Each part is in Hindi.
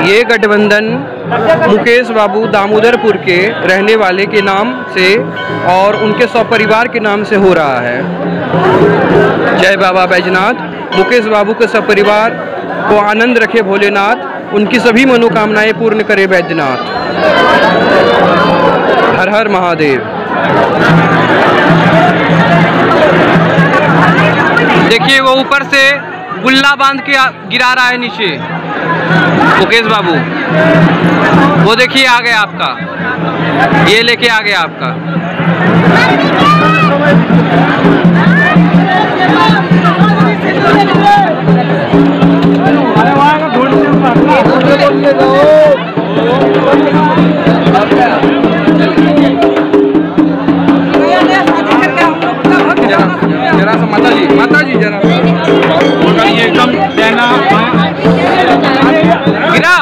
ये गठबंधन मुकेश बाबू दामोदरपुर के रहने वाले के नाम से और उनके सपरिवार के नाम से हो रहा है। जय बाबा बैजनाथ। मुकेश बाबू के सपरिवार को आनंद रखे भोलेनाथ। उनकी सभी मनोकामनाएँ पूर्ण करे बैजनाथ। हर हर महादेव। देखिए वो ऊपर से गुल्ला बाँध के गिरा रहा है नीचे। मुकेश बाबू, वो देखिए आ गया आपका। ये लेके आ गया आपका एकदम गिरा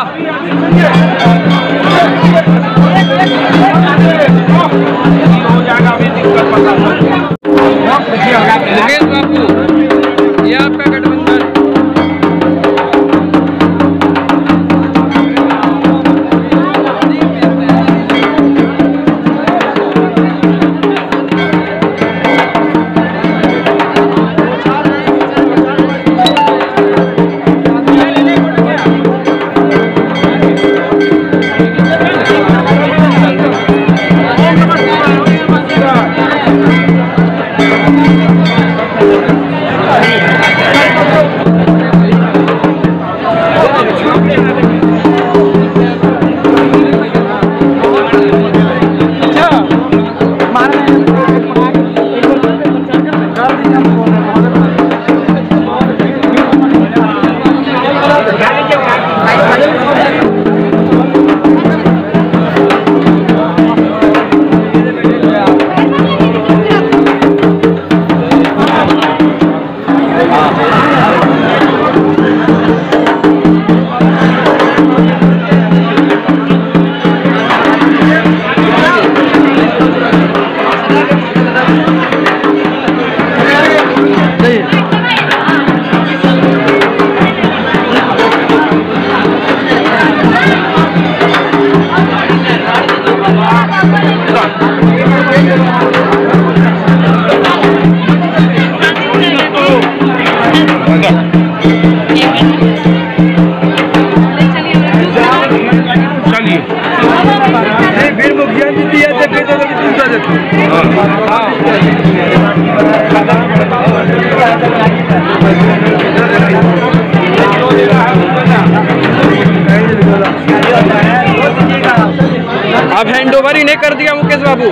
अब हैंड ओवर इन्हें कर दिया मुकेश बाबू।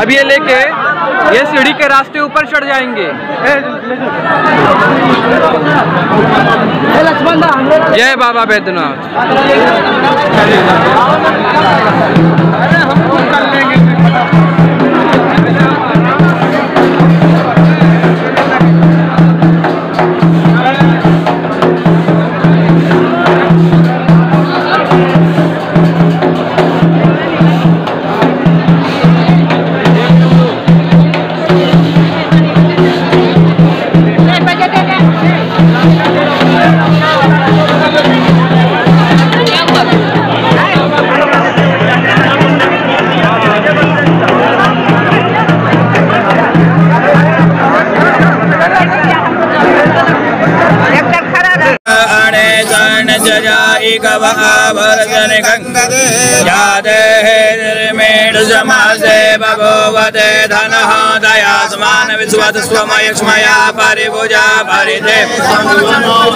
अब ये लेके, ये सीढ़ी के रास्ते ऊपर चढ़ जाएँगे। जय बाबा बैद्यनाथ। जजाई कव आवर्जन गंगदे यादे निर्मेण समासे भगवते धनः दयासमान विश्वत स्वमय परिभुजा परिधे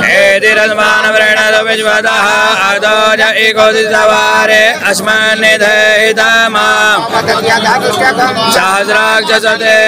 हेदिरस्मान वृणद विश्वतः अदोज एकोदि सवारे अस्मन् निधयितमा सहस्राक्ष सते